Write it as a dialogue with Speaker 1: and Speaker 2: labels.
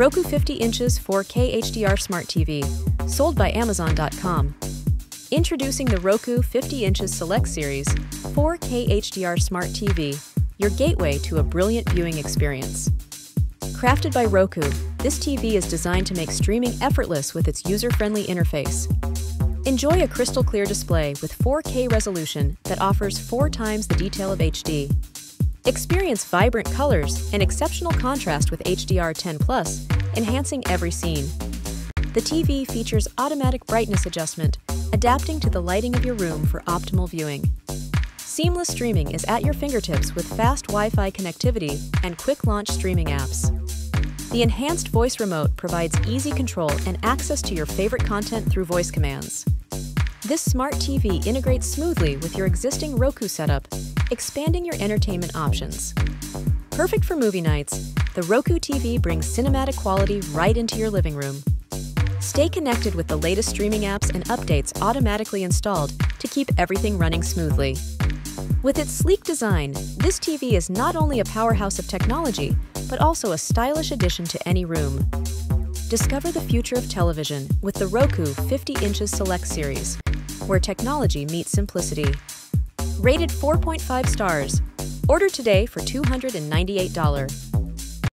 Speaker 1: Roku 50 inches 4K HDR Smart TV, sold by Amazon.com. Introducing the Roku 50 inches Select Series 4K HDR Smart TV, your gateway to a brilliant viewing experience. Crafted by Roku, this TV is designed to make streaming effortless with its user-friendly interface. Enjoy a crystal clear display with 4K resolution that offers four times the detail of HD. Experience vibrant colors and exceptional contrast with HDR10 Plus, enhancing every scene. The TV features automatic brightness adjustment, adapting to the lighting of your room for optimal viewing. Seamless streaming is at your fingertips with fast Wi-Fi connectivity and quick launch streaming apps. The enhanced voice remote provides easy control and access to your favorite content through voice commands. This smart TV integrates smoothly with your existing Roku setup, expanding your entertainment options. Perfect for movie nights, the Roku TV brings cinematic quality right into your living room. Stay connected with the latest streaming apps and updates automatically installed to keep everything running smoothly. With its sleek design, this TV is not only a powerhouse of technology, but also a stylish addition to any room. Discover the future of television with the Roku 50 inches Select Series, where technology meets simplicity. Rated 4.5 stars. Order today for $298.